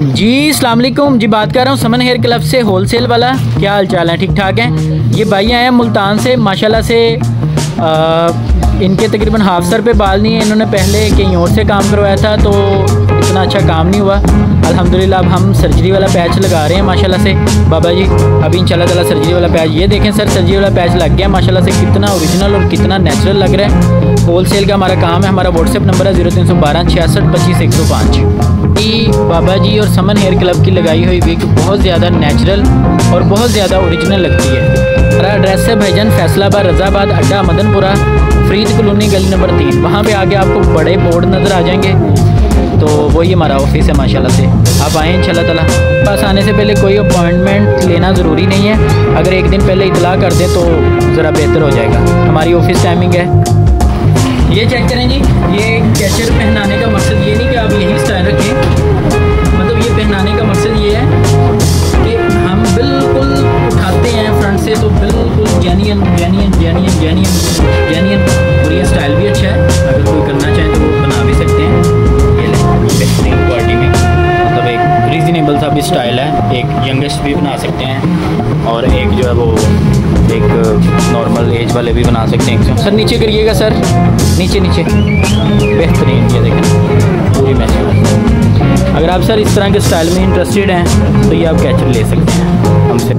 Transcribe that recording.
जी अलैक्म जी बात कर रहा हूँ समन हेयर क्लब से होलसेल वाला। क्या हाल चाल है? ठीक ठाक हैं? ये भाई आए हैं मुल्तान से माशाल्लाह से आ, इनके तकरीबन हाफ़ सर पे बाल नहीं है। इन्होंने पहले कहीं और से काम करवाया था तो इतना अच्छा काम नहीं हुआ। अल्हम्दुलिल्लाह, अब हम सर्जरी वाला पैच लगा रहे हैं, माशाल्लाह से। बाबा जी, अभी इंशाल्लाह ताला सर्जरी वाला पैच ये देखें सर सर्जरी वाला पैच लग गया, माशाल्लाह से कितना ओरिजिनल और कितना नेचुरल लग रहा है। होल सेल का हमारा काम है, हमारा व्हाट्सएप नंबर है ज़ीरो तीन सौ बारह छियासठ पच्चीस एक सौ पाँच बाबा जी और समन हेयर क्लब की लगाई हुई विग बहुत ज़्यादा नेचुरल और बहुत ज़्यादा ओरिजिनल लगती है। हमारा एड्रेस है भाईजान फैसलाबाद, रजाबाद, अड्डा, मदनपुरा फरीद कॉलोनी गली नंबर तीन। वहाँ पे आगे आपको बड़े बोर्ड नज़र आ जाएँगे। तो वही हमारा ऑफ़िस है, माशाल्लाह से। आप आएँ इंशाल्लाह ताला। बस आने से पहले कोई अपॉइंटमेंट लेना ज़रूरी नहीं है। अगर एक दिन पहले इतला कर दें तो ज़रा बेहतर हो जाएगा। हमारी ऑफ़िस टाइमिंग है। ये चेक करें जी, ये कैचर पहनाने का मकसद ये नहीं कि आप यही स्टाइल रखें। मतलब ये पहनाने का मकसद ये है कि हम बिल्कुल उठाते हैं फ्रंट से तो बिल्कुल genuine genuine genuine genuine genuine और ये स्टाइल स्टाइल है। एक यंगेस्ट भी बना सकते हैं और एक जो है वो एक नॉर्मल एज वाले भी बना सकते हैं। सर नीचे करिएगा सर नीचे नीचे। बेहतरीन, ये देखें। पूरी मैच अगर आप सर इस तरह के स्टाइल में इंटरेस्टेड हैं तो ये आप कैचर ले सकते हैं। हमसे